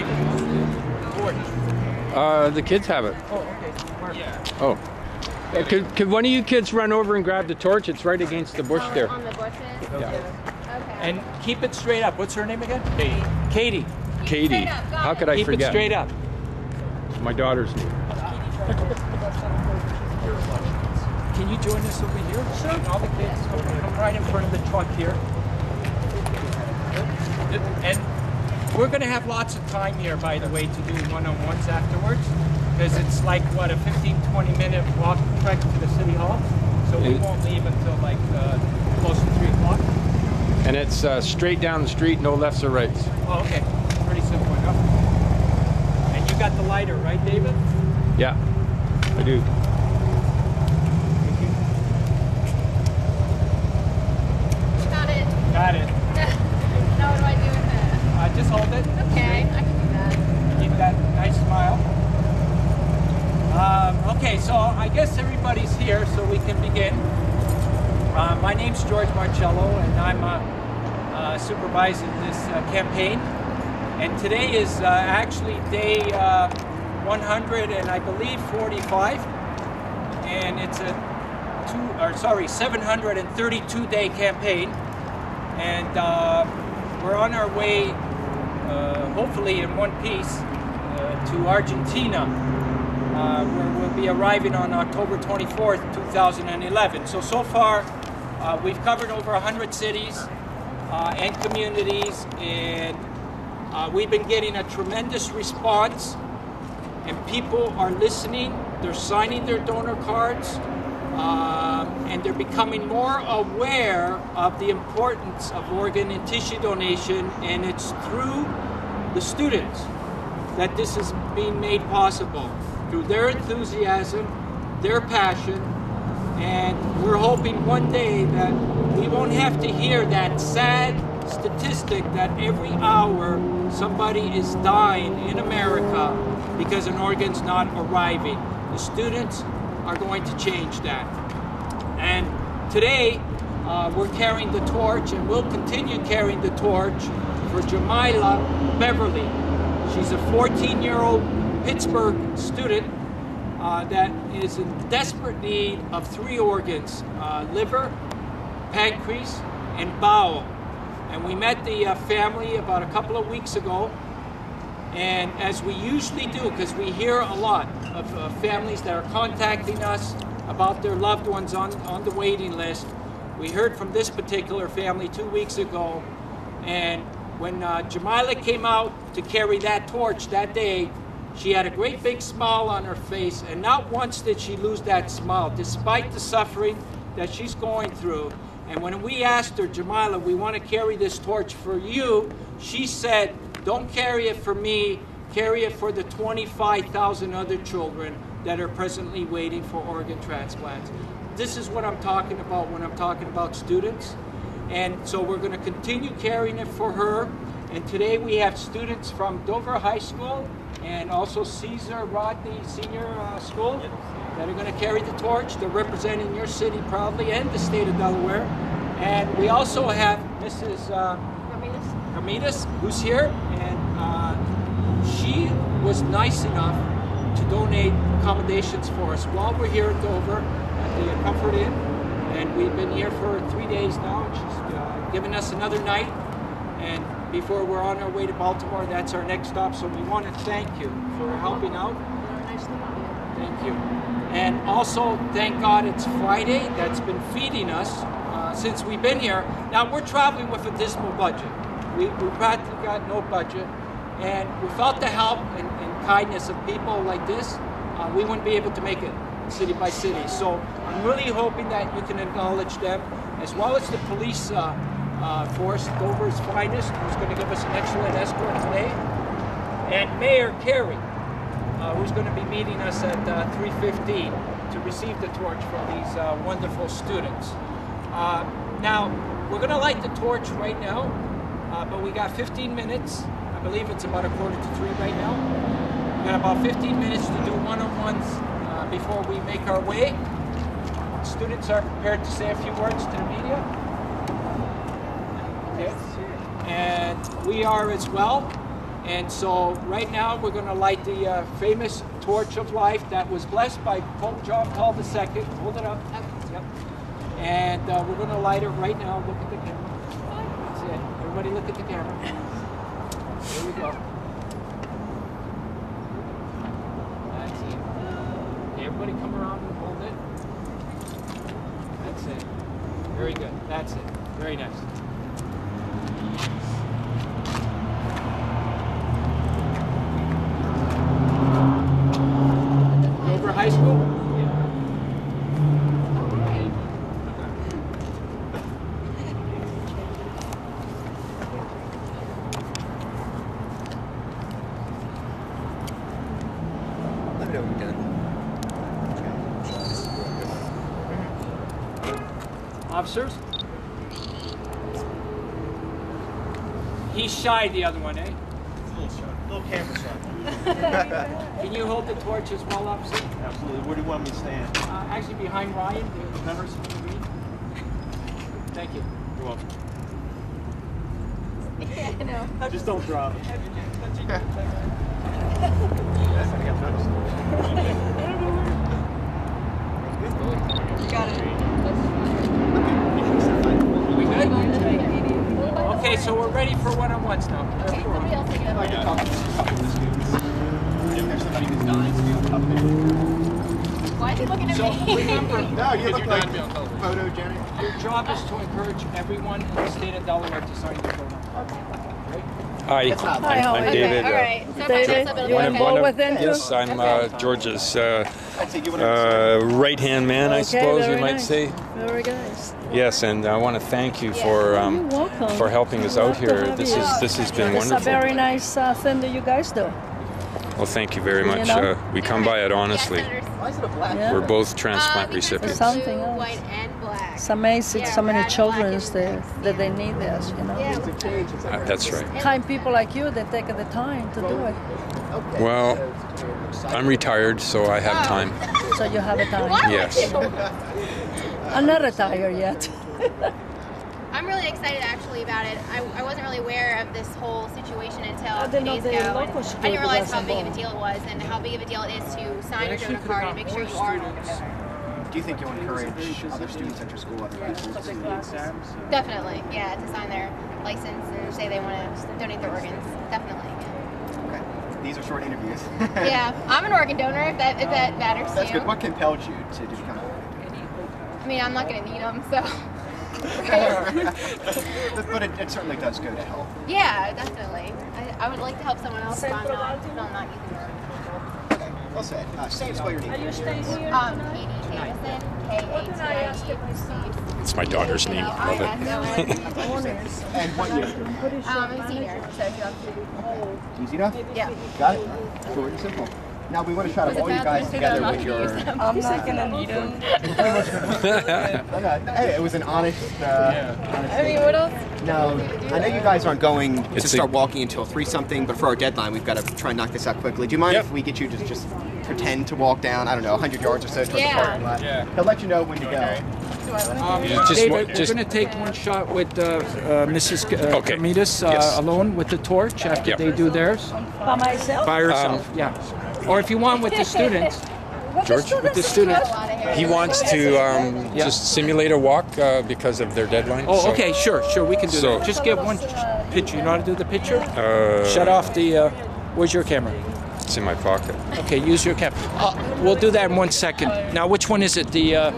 David? Torch. Uh, the kids have it. Oh, okay. Yeah. Oh. Uh, could, could one of you kids run over and grab the torch? It's right against the bush Oh, there. On the bushes? Yeah. Okay. And keep it straight up. What's her name again? Katie. Katie. Katie. Straight How could I keep forget? it straight up. My daughter's name. Can you join us over here? Sure. All the kids come, come right in front of the truck here. And we're going to have lots of time here, by the way, to do one-on-ones afterwards. Because it's like, what, a 15, 20 minute walk trek to the city hall. So we won't leave until like uh, close to 3 o'clock. And it's uh, straight down the street, no lefts or rights. Oh, okay. Pretty simple enough. And you got the lighter, right, David? Yeah, I do. Thank you. Got it. Got it. now what do I do with it? Uh, just hold it. Okay, I can do that. Keep that nice smile. Um, okay, so I guess everybody's here, so we can begin. Uh, my name's George Marcello, and I'm uh, uh, supervising this uh, campaign. And today is uh, actually day uh, 100 and I believe 45, and it's a two, or sorry, 732 day campaign, and we're on our way hopefully in one piece to Argentina, uh, where we'll be arriving on October 24th, 2011. So, so far, uh, we've covered over 100 cities uh, and communities, and uh, we've been getting a tremendous response, and people are listening, they're signing their donor cards. Um, and they're becoming more aware of the importance of organ and tissue donation, and it's through the students that this is being made possible through their enthusiasm, their passion, and we're hoping one day that we won't have to hear that sad statistic that every hour somebody is dying in America because an organ's not arriving. The students are going to change that. And today, uh, we're carrying the torch, and we'll continue carrying the torch for Jamila Beverly. She's a 14 year old Pittsburgh student uh, that is in desperate need of three organs uh, liver, pancreas, and bowel. And we met the uh, family about a couple of weeks ago. And as we usually do, because we hear a lot of uh, families that are contacting us about their loved ones on, on the waiting list, we heard from this particular family two weeks ago. And when uh, Jamila came out to carry that torch that day, she had a great big smile on her face, and not once did she lose that smile, despite the suffering that she's going through. And when we asked her, Jamila, we want to carry this torch for you, she said, Don't carry it for me, carry it for the 25,000 other children that are presently waiting for organ transplants. This is what I'm talking about when I'm talking about students. And so we're going to continue carrying it for her. And today we have students from Dover High School and also Caesar Rodney Senior uh, School that are going to carry the torch. They're representing your city proudly and the state of Delaware. And we also have Mrs. Uh, Ramirez, who's here, and uh, she was nice enough to donate accommodations for us while we're here at Dover at the Comfort Inn. And we've been here for three days now, and she's uh, given us another night. And before we're on our way to Baltimore, that's our next stop. So we want to thank you for helping out. Thank you. And also, thank God it's Friday that's been feeding us uh, since we've been here. Now, we're traveling with a dismal budget. We, we practically got no budget. And without the help and, and kindness of people like this, uh, we wouldn't be able to make it city by city. So I'm really hoping that you can acknowledge them, as well as the police uh, uh, force, Dover's finest, who's going to give us an excellent escort today, and Mayor Carey, uh, who's going to be meeting us at uh, 3.15 to receive the torch from these uh, wonderful students. Uh, now, we're going to light the torch right now, but we got 15 minutes. I believe it's about a quarter to three right now. We've got about 15 minutes to do one-on-ones before we make our way. Students are prepared to say a few words to the media. Okay. And we are as well. And so right now we're going to light the uh, famous torch of life that was blessed by Pope John Paul II. Hold it up. Yep. And uh, we're going to light it right now. Look at the camera. That's it. Everybody look at the camera. There we go. That's it. Everybody come around and hold it. That's it. Very good. That's it. Very nice. Dover High School? Let me know when you're done. Officers? He's shy, the other one, eh? A little shy. A little camera shot. Can you hold the torch as well, officer? Absolutely. Where do you want me to stand? Uh, actually, behind Ryan, the person in the green. Thank you. You're welcome. Yeah, I know. Just don't drop it. Okay, so we're ready for one-on-ones now. Okay, somebody else take it I over. can talk to a couple of students. If there's somebody who's dying to be on top of it. Why is he looking at So me? remember, No, you look you're like not being television. photogenic. your job is to encourage everyone in the state of Delaware to sign the donor card. Right? Hi, I'm, I'm David. all uh. So David, mess up, it'll you be one of- okay. with him? Yes, I'm uh, George's uh, I'd say you want to. uh, right-hand man, I Okay, suppose you might nice. say. Very nice. Yes, and I want to thank you for um, for helping us out here. This you. is this has been wonderful. It's a wonderful. very nice uh, thing that you guys do. Well, thank you very You much. know? Uh, we come by it honestly. Yes, Senators. Why is it a black? Yeah. We're both Uh, transplant because recipients. it's Something blue, else. White, and. It's amazing Yeah, so many red, children there white. that they need this, you know. Yeah. To change. It's Uh, that's right. Kind people like you that take the time to do it. Well, I'm retired, so I have time. So you have a time. Yes. I'm not retired yet. I'm really excited actually about it. I, I wasn't really aware of this whole situation until I two days ago. and I didn't realize how big of a deal it was and how big of a deal it is to sign your donor card and make sure you are an organ donor. Do you think you'll encourage other students at your school, other people to? Definitely, yeah, to sign their license and say they want to donate their organs. Definitely. Okay. These are short interviews. Yeah, I'm an organ donor if that if that matters to That's you. good. What compelled you to just kind of? I mean, I'm not going to need them, so. but it, it certainly does go to help. yeah, definitely. I, I would like to help someone else if I'm not, if I'm not using organs. Okay. Well said. Uh, say spell your name. staying here? Um, Katie Jamison, K A T I E. It's my daughter's name. Love it. And what year? Um, I'm a senior, so if you have Easy enough. Yeah. Got it. Short and simple. Now we want to try to pull you guys together with your. I'm not gonna need them. Hey, it was an honest. Uh, honest I mean, what else? Now, I know you guys aren't going It's to a- start walking until three something, but for our deadline, we've got to try and knock this out quickly. Do you mind Yep. if we get you to just pretend to walk down? I don't know, 100 yards or so towards Yeah. the parking lot. Yeah. He'll let you know when to go. Um, Just David, one- we're going to take one shot with uh, uh, Mrs. K- uh, Okay. Kamidas, uh, Yes. alone with the torch after Yep. they do theirs By myself? by herself. Um, yeah. Or if you want with the students, George? with the students. He wants to um, Yeah. just simulate a walk uh, because of their deadline. Oh, so, okay, sure, sure, we can do So- that. Just get one picture. You know how to do the picture? Uh, Shut off the. Uh, where's your camera? It's in my pocket. Okay, use your camera. Uh, we'll do that in one second. Now, which one is it? The uh,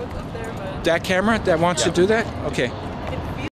that camera that wants to do that? Okay.